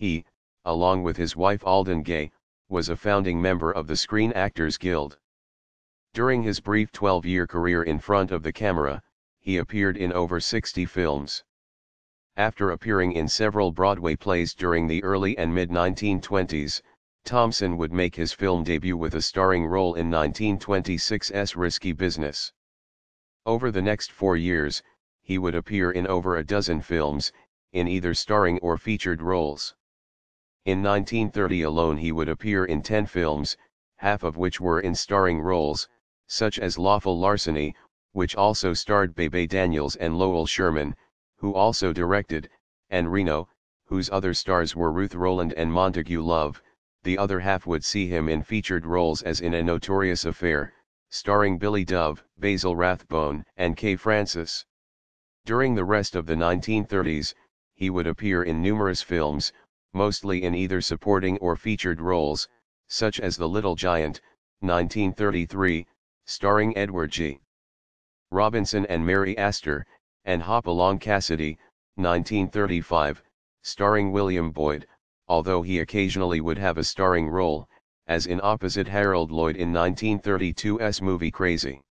He, along with his wife Alden Gay, was a founding member of the Screen Actors Guild. During his brief 12-year career in front of the camera, he appeared in over 60 films. After appearing in several Broadway plays during the early and mid-1920s, Thomson would make his film debut with a starring role in 1926's Risky Business. Over the next four years, he would appear in over a dozen films, in either starring or featured roles. In 1930 alone he would appear in 10 films, half of which were in starring roles, such as Lawful Larceny, which also starred Bebe Daniels and Lowell Sherman, who also directed, and Reno, whose other stars were Ruth Roland and Montague Love, the other half would see him in featured roles as in A Notorious Affair, starring Billy Dove, Basil Rathbone, and Kay Francis. During the rest of the 1930s, he would appear in numerous films, mostly in either supporting or featured roles, such as The Little Giant, 1933, starring Edward G. Robinson and Mary Astor, and Hop Along Cassidy, 1935, starring William Boyd, although he occasionally would have a starring role, as in opposite Harold Lloyd in 1932's movie Crazy.